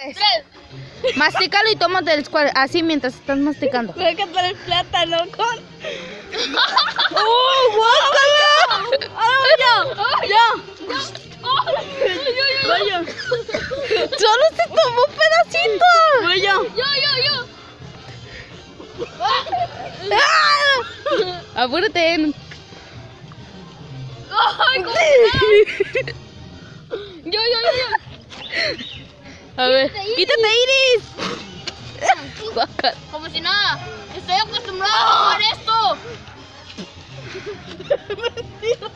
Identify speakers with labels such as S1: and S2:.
S1: Tres.
S2: Mastícalo y tómate el square así mientras estás masticando.
S1: Voy a cantar el plátano con.
S2: ¡Oh, guácala!
S1: ¡Ah, ya! ¡Ya! ¡Vaya!
S2: ¡Solo se tomó un pedacito!
S1: ¡Vaya!
S3: Yo, yo, yo.
S2: ¡Ah! Apúrate.
S3: Ay, ¿cómo? Yo, yo, yo, yo.
S2: A ver, quítate, Iris.
S3: Como si nada. Estoy acostumbrado a comer esto.